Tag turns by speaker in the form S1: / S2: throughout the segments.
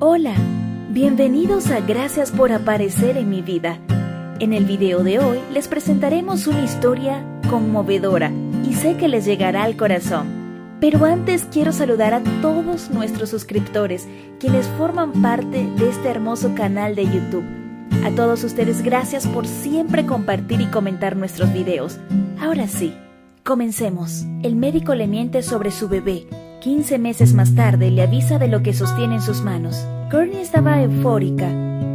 S1: Hola, bienvenidos a Gracias por aparecer en mi vida. En el video de hoy les presentaremos una historia conmovedora y sé que les llegará al corazón. Pero antes quiero saludar a todos nuestros suscriptores, quienes forman parte de este hermoso canal de YouTube. A todos ustedes gracias por siempre compartir y comentar nuestros videos. Ahora sí, comencemos. El médico le miente sobre su bebé 15 meses más tarde le avisa de lo que sostiene en sus manos. Courtney estaba eufórica.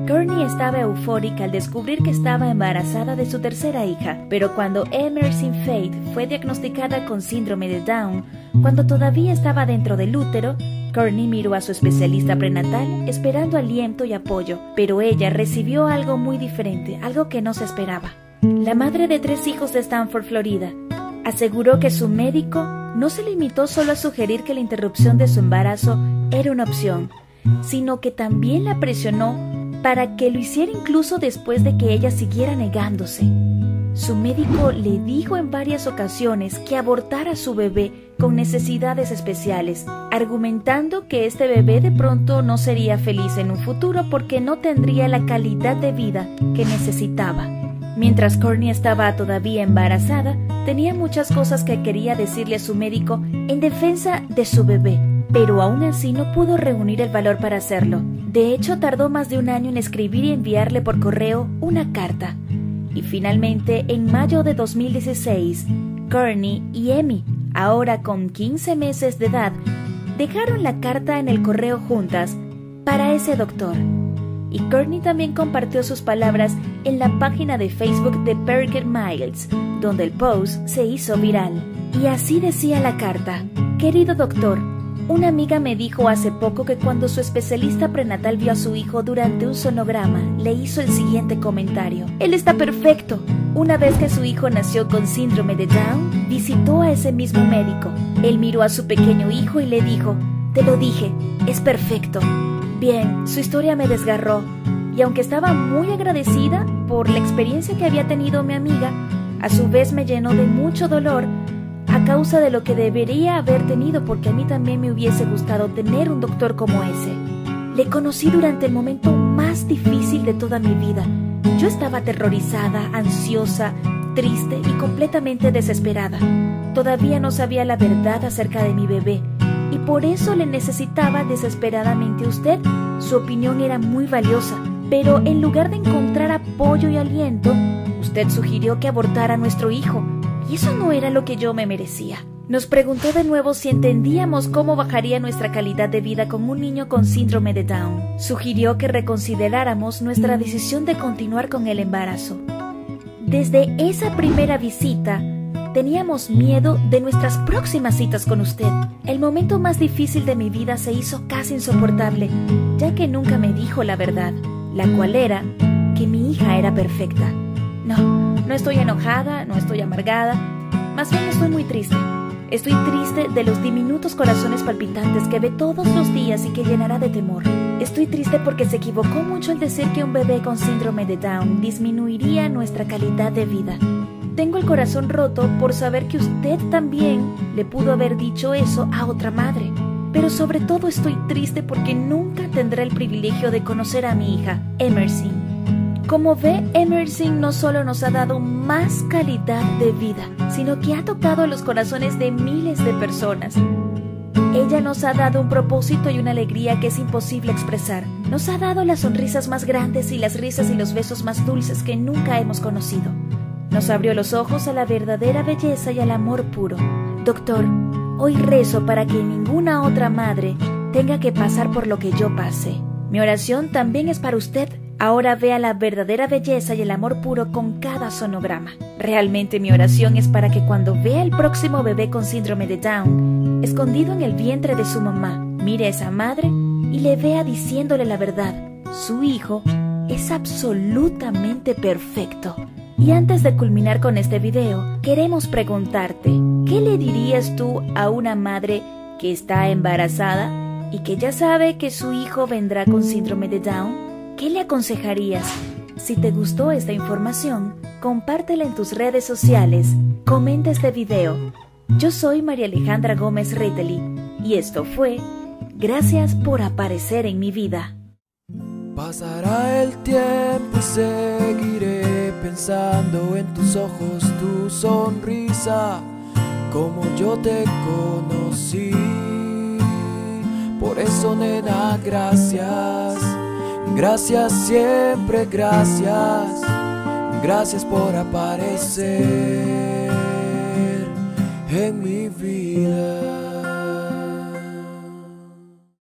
S1: Courtney estaba eufórica al descubrir que estaba embarazada de su tercera hija, pero cuando Emerson Faith fue diagnosticada con síndrome de Down, cuando todavía estaba dentro del útero, Courtney miró a su especialista prenatal esperando aliento y apoyo, pero ella recibió algo muy diferente, algo que no se esperaba. La madre de tres hijos de Stanford, Florida, aseguró que su médico no se limitó solo a sugerir que la interrupción de su embarazo era una opción, sino que también la presionó para que lo hiciera incluso después de que ella siguiera negándose. Su médico le dijo en varias ocasiones que abortara a su bebé con necesidades especiales, argumentando que este bebé de pronto no sería feliz en un futuro porque no tendría la calidad de vida que necesitaba. Mientras Courtney estaba todavía embarazada, tenía muchas cosas que quería decirle a su médico en defensa de su bebé, pero aún así no pudo reunir el valor para hacerlo. De hecho, tardó más de un año en escribir y enviarle por correo una carta. Y finalmente, en mayo de 2016, Courtney y Emmy, ahora con 15 meses de edad, dejaron la carta en el correo juntas para ese doctor y Courtney también compartió sus palabras en la página de Facebook de Perkett Miles, donde el post se hizo viral. Y así decía la carta, Querido doctor, una amiga me dijo hace poco que cuando su especialista prenatal vio a su hijo durante un sonograma, le hizo el siguiente comentario. Él está perfecto. Una vez que su hijo nació con síndrome de Down, visitó a ese mismo médico. Él miró a su pequeño hijo y le dijo, Te lo dije, es perfecto. Bien, su historia me desgarró, y aunque estaba muy agradecida por la experiencia que había tenido mi amiga, a su vez me llenó de mucho dolor a causa de lo que debería haber tenido porque a mí también me hubiese gustado tener un doctor como ese. Le conocí durante el momento más difícil de toda mi vida. Yo estaba aterrorizada, ansiosa, triste y completamente desesperada. Todavía no sabía la verdad acerca de mi bebé por eso le necesitaba desesperadamente usted. Su opinión era muy valiosa, pero en lugar de encontrar apoyo y aliento, usted sugirió que abortara a nuestro hijo, y eso no era lo que yo me merecía. Nos preguntó de nuevo si entendíamos cómo bajaría nuestra calidad de vida con un niño con síndrome de Down. Sugirió que reconsideráramos nuestra decisión de continuar con el embarazo. Desde esa primera visita, Teníamos miedo de nuestras próximas citas con usted. El momento más difícil de mi vida se hizo casi insoportable, ya que nunca me dijo la verdad, la cual era que mi hija era perfecta. No, no estoy enojada, no estoy amargada, más bien estoy muy triste. Estoy triste de los diminutos corazones palpitantes que ve todos los días y que llenará de temor. Estoy triste porque se equivocó mucho al decir que un bebé con síndrome de Down disminuiría nuestra calidad de vida. Tengo el corazón roto por saber que usted también le pudo haber dicho eso a otra madre. Pero sobre todo estoy triste porque nunca tendré el privilegio de conocer a mi hija, Emerson. Como ve, Emerson no solo nos ha dado más calidad de vida, sino que ha tocado los corazones de miles de personas. Ella nos ha dado un propósito y una alegría que es imposible expresar. Nos ha dado las sonrisas más grandes y las risas y los besos más dulces que nunca hemos conocido. Nos abrió los ojos a la verdadera belleza y al amor puro. Doctor, hoy rezo para que ninguna otra madre tenga que pasar por lo que yo pasé. Mi oración también es para usted. Ahora vea la verdadera belleza y el amor puro con cada sonograma. Realmente mi oración es para que cuando vea el próximo bebé con síndrome de Down, escondido en el vientre de su mamá, mire a esa madre y le vea diciéndole la verdad. Su hijo es absolutamente perfecto. Y antes de culminar con este video, queremos preguntarte, ¿qué le dirías tú a una madre que está embarazada y que ya sabe que su hijo vendrá con síndrome de Down? ¿Qué le aconsejarías? Si te gustó esta información, compártela en tus redes sociales, comenta este video. Yo soy María Alejandra Gómez Reiteli y esto fue Gracias por aparecer en mi vida.
S2: Pasará el tiempo y seguiré pensando en tus ojos, tu sonrisa, como yo te conocí. Por eso, nena, gracias. Gracias siempre, gracias. Gracias por aparecer en mi vida.